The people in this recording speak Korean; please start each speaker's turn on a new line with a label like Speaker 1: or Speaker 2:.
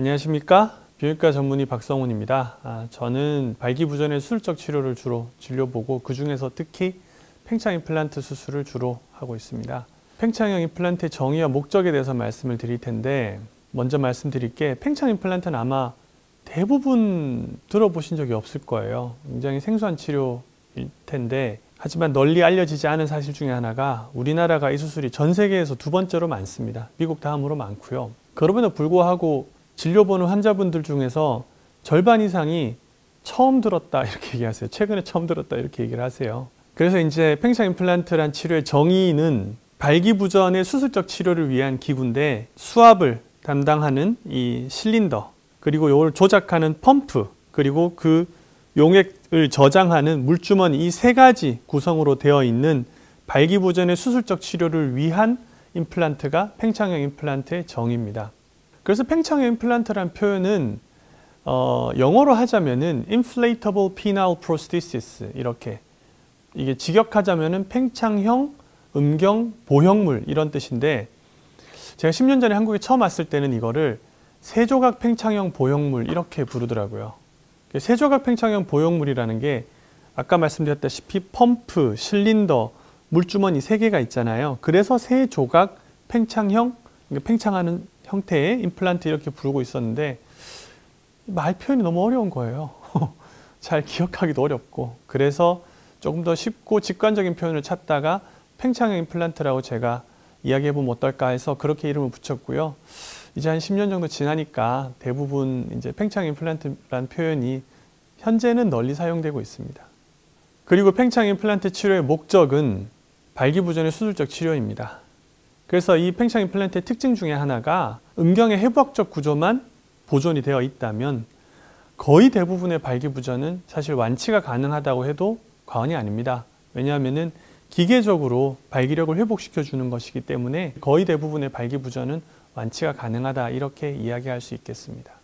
Speaker 1: 안녕하십니까 비뇨기과 전문의 박성훈입니다. 아, 저는 발기부전의 수술적 치료를 주로 진료보고 그 중에서 특히 팽창 임플란트 수술을 주로 하고 있습니다. 팽창형 임플란트의 정의와 목적에 대해서 말씀을 드릴 텐데 먼저 말씀드릴 게 팽창 임플란트는 아마 대부분 들어보신 적이 없을 거예요. 굉장히 생소한 치료일 텐데 하지만 널리 알려지지 않은 사실 중에 하나가 우리나라가 이 수술이 전 세계에서 두 번째로 많습니다. 미국 다음으로 많고요. 그럼에도 불구하고 진료 보는 환자분들 중에서 절반 이상이 처음 들었다 이렇게 얘기하세요. 최근에 처음 들었다 이렇게 얘기를 하세요. 그래서 이제 팽창 임플란트란 치료의 정의는 발기부전의 수술적 치료를 위한 기구인데 수압을 담당하는 이 실린더 그리고 이걸 조작하는 펌프 그리고 그 용액을 저장하는 물주머니 이 세 가지 구성으로 되어 있는 발기부전의 수술적 치료를 위한 임플란트가 팽창형 임플란트의 정의입니다. 그래서 팽창형 임플란트란 표현은 어, 영어로 하자면은 inflatable penile prosthesis 이렇게 이게 직역하자면은 팽창형 음경 보형물 이런 뜻인데 제가 10년 전에 한국에 처음 왔을 때는 이거를 세조각 팽창형 보형물 이렇게 부르더라고요. 세조각 팽창형 보형물이라는 게 아까 말씀드렸다시피 펌프, 실린더, 물주머니 세 개가 있잖아요. 그래서 세조각 팽창형, 그러니까 팽창하는 형태의 임플란트 이렇게 부르고 있었는데 말 표현이 너무 어려운 거예요. 잘 기억하기도 어렵고 그래서 조금 더 쉽고 직관적인 표현을 찾다가 팽창형 임플란트라고 제가 이야기해보면 어떨까 해서 그렇게 이름을 붙였고요. 이제 한 10년 정도 지나니까 대부분 이제 팽창 임플란트라는 표현이 현재는 널리 사용되고 있습니다. 그리고 팽창 임플란트 치료의 목적은 발기부전의 수술적 치료입니다. 그래서 이 팽창 임플란트의 특징 중에 하나가 음경의 해부학적 구조만 보존이 되어 있다면 거의 대부분의 발기부전은 사실 완치가 가능하다고 해도 과언이 아닙니다. 왜냐하면 기계적으로 발기력을 회복시켜 주는 것이기 때문에 거의 대부분의 발기부전은 완치가 가능하다 이렇게 이야기할 수 있겠습니다.